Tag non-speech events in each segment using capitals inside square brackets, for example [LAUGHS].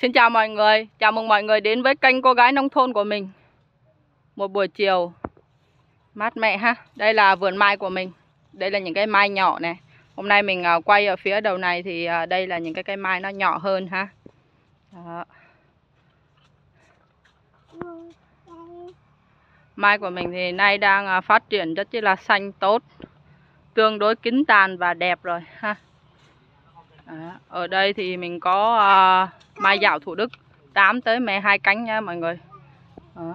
Xin chào mọi người, chào mừng mọi người đến với kênh cô gái nông thôn của mình. Một buổi chiều mát mẻ ha. Đây là vườn mai của mình. Đây là những cái mai nhỏ này. Hôm nay mình à, quay ở phía đầu này thì à, đây là những cái cây mai nó nhỏ hơn ha. Đó. Mai của mình thì nay đang à, phát triển rất là xanh tốt Tương đối kín tàn và đẹp rồi ha. Đó. Ở đây thì mình có uh, mai dạo Thủ Đức 8 tới 12 cánh nha mọi người. Đó.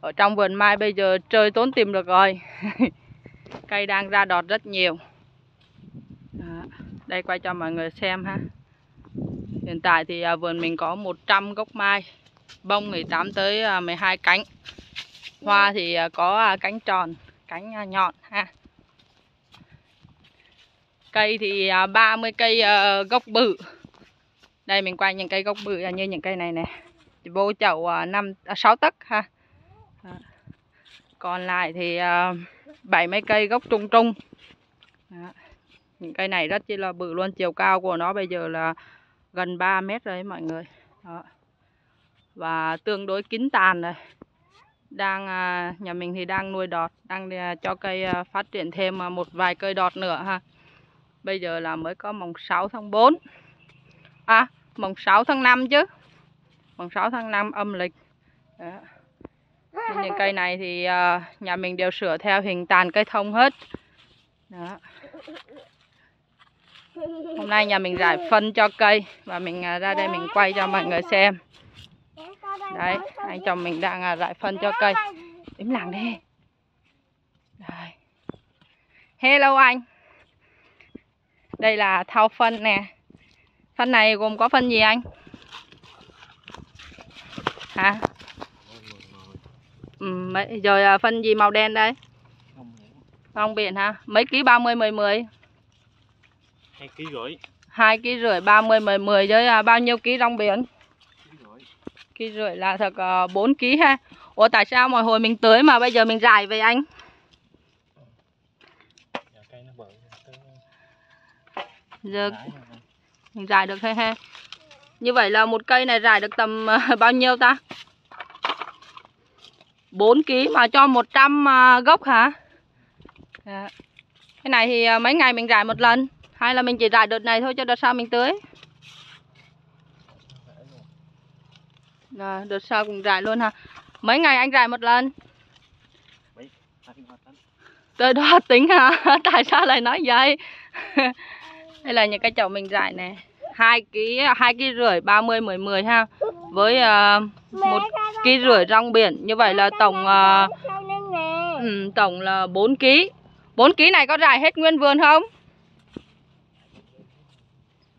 Ở trong vườn mai bây giờ trời tốn tìm được rồi. [LAUGHS] Cây đang ra đọt rất nhiều. Đó. Đây quay cho mọi người xem ha. Hiện tại thì à, vườn mình có 100 gốc mai Bông thì 8 tới à, 12 cánh. Hoa thì à, có cánh tròn, cánh nhọn ha. Cây thì 30 cây ờ, gốc bự. Đây mình quay những cây gốc bự như những cây này nè. Vô chậu à, 5, 6 à, tấc ha. Còn lại thì à, bảy mấy cây gốc trung trung Đó. Những cây này rất là bự luôn Chiều cao của nó bây giờ là gần 3 mét rồi mọi người. Đó. Và tương đối kín tàn rồi. Đang nhà mình thì đang nuôi đọt đang cho cây phát triển thêm một vài cây đọt nữa ha. Bây giờ là mới có mồng 6 tháng 4 À mùng 6 tháng 5 chứ. Mùng 6 tháng 5 âm lịch. Đó. Những cây này thì uh, nhà mình đều sửa theo hình tàn cây thông hết. Đó. Hôm nay nhà mình rải phân cho cây Và mình uh, ra đây mình quay cho mọi người xem. Đấy, anh chồng mình đang ờ, uh, rải phân cho cây. Im lặng đi. Đấy. Hello anh. Đây là thau phân nè. Phân này gồm có phân gì anh? Hả? Ừ, rồi à, phân gì màu đen đây? Không biển hả? Mấy ký 30 10 10? 2 ký rưỡi. 2 ký rưỡi 30 10 10 với à, bao nhiêu ký rong biển? Ký rưỡi là thật uh, à, 4 ký ha. Ủa tại sao mọi hồi mình tưới mà bây giờ mình rải về anh? giờ mình rải được hay ha như vậy là một cây này rải được tầm uh, [LAUGHS] bao nhiêu ta? 4 kg mà cho 100 uh, gốc hả? À. cái này thì uh, mấy ngày mình rải một lần? Hay là mình chỉ rải đợt này thôi cho đợt sau mình tưới? À, đợt sau cũng rải luôn ha. Mấy ngày anh rải một lần? Tới đó tính hả? [LAUGHS] Tại sao lại nói vậy [LAUGHS] đây là những cái chậu mình rải này. Hai ký hai ký rưỡi 30 10 10 ha. Với uh, một ký rưỡi rong biển. Như vậy là tổng uh, um, tổng là 4 ký. 4 ký này có rải hết nguyên vườn không?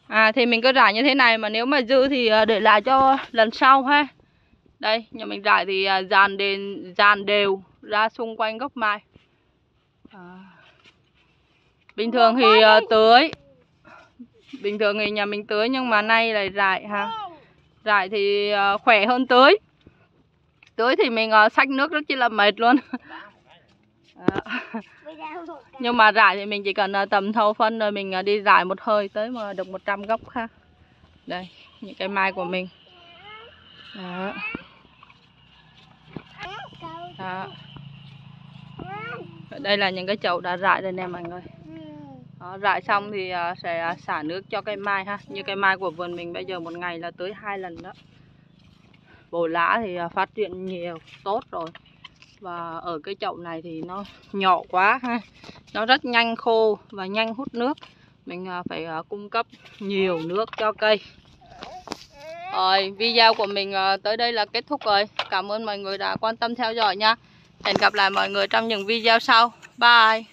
À thì mình cứ rải như thế này mà nếu mà dư thì uh, để lại cho lần sau ha. Đây nhà mình rải thì uh, dàn đền dàn đều ra xung quanh gốc mai. À. bình thường thì uh, tưới bình thường thì nhà mình tưới nhưng mà nay lại rải ha rải thì uh, khỏe hơn tưới. Tưới thì mình uh, xách nước rất chi là mệt luôn. [LAUGHS] Nhưng mà rải thì mình chỉ cần uh, tầm thâu phân rồi mình đi rải một hơi tới mà được 100 gốc ha. Đây những cái mai của mình. Đó. Đó. đây là những cái chậu đã rải rồi nè mọi người đó, rải xong thì à, sẽ à, xả nước cho cây mai ha. Như cây mai của vườn mình bây giờ một ngày là tới hai lần đó. Bồ lá thì à, phát triển nhiều tốt rồi. Và ở cái chậu này thì nó nhỏ quá ha. Nó rất nhanh khô và nhanh hút nước. Mình phải cung cấp nhiều nước cho cây. Rồi video của mình tới đây là kết thúc rồi. Cảm ơn mọi người đã quan tâm theo dõi nha. Hẹn gặp lại mọi người trong những video sau. Bye!